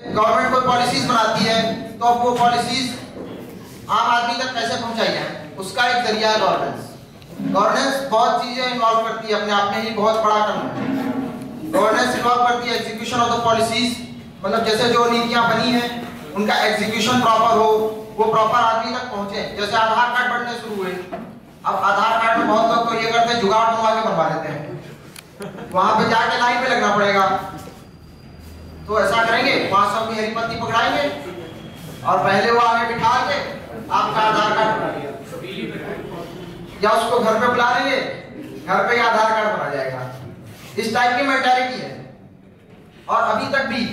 Government कोई policies बनाती है तो वो पॉलिसीज़ आम आदमी तक कैसे पहुंचाई जाए? उसका एक ज़रिया है गवर्नेंस गवर्नेंस बहुत चीज़ें इन्वॉल्व करती है अपने आप में ही बहुत बड़ा काम है। गवर्नेंस इन्वॉल्व करती है एग्जीक्यूशन ऑफ़ द पॉलिसीज़ मतलब जैसे जो नीतियाँ बनी हैं, उनका एग्जीक्यूशन प्रॉपर हो, वो प्रॉपर आदमी तक पहुँचे। जैसे आधार कार्ड बनने शुरू हुए। अब आधार कार्ड में बहुत लोग तो ये करते हैं, जुगाड़ बनवा के बनवा लेते हैं। वहाँ पे जाके लाइन पे लगना पड़ेगा। तो ऐसा करेंगे, पाँच सौ की हरी पत्ती पकड़ाएँगे और पहले वो आगे बिठा के आपका आधार कार्ड या उसको घर पे बुला लेंगे, घर पे आधार कार्ड बना जाएगा। इस टाइप की मेंटालिटी है। और अभी तक भी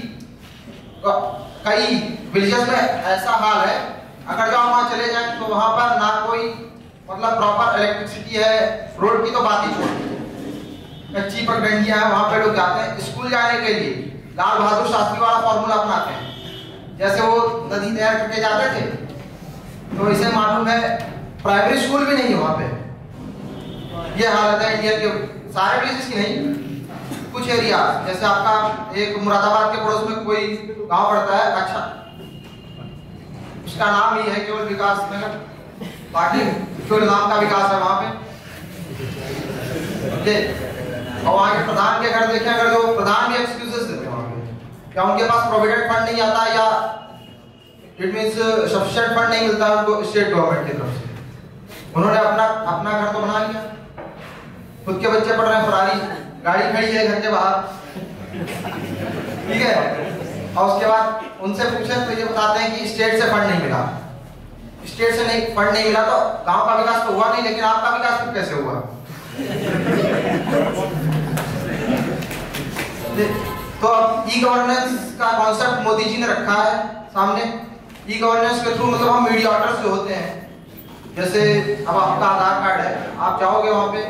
कई विलेजेस में ऐसा हाल है, अगर जो वहाँ चले जाए तो वहाँ पर ना कोई मतलब प्रॉपर इलेक्ट्रिसिटी है रोड की तो बात ही छोड़ कच्ची पगडंडियाँ है, वहाँ पे लोग जाते हैं, स्कूल जाने के लिए। लाल बहादुर शास्त्री वाला फॉर्मूला अपनाते हैं। जैसे वो नदी तैयार करके जाते थे तो इसे मालूम है प्राइमरी स्कूल भी नहीं है वहाँ पे। ये हालत है इंडिया के सारे विलेजेस की नहीं, कुछ एरिया जैसे आपका एक मुरादाबाद के पड़ोस में कोई गाँव पड़ता है अच्छा। उसका नाम ही है केवल विकास नगर। बाकी केवल नाम का विकास है वहाँ पे। और वहाँ के प्रधान के घर देखें, अगर जो प्रधान भी एक्सक्यूजेस क्या उनके पास प्रोविडेंट फंड नहीं आता या इट मींस सफिशिएंट फंड नहीं मिलता उनको स्टेट गवर्नमेंट की तरफ़ से। उन्होंने अपना अपना घर तो बना लिया। खुद के बच्चे पढ़ रहे हैं फरारी गाड़ी खड़ी है, घर के बाहर। ठीक है? और उसके बाद उनसे पूछे तो ये बताते हैं कि स्टेट से फंड नहीं मिला। स्टेट से नहीं फंड नहीं मिला तो गाँव का विकास तो हुआ नहीं, लेकिन आपका विकास तो कैसे हुआ? तो अब ई गवर्नेंस का कॉन्सेप्ट मोदी जी ने रखा है सामने। ई गवर्नेंस के थ्रू मतलब हम मीडिया ऑर्डर से होते हैं। जैसे अब आपका आधार कार्ड है, आप जाओगे वहाँ पे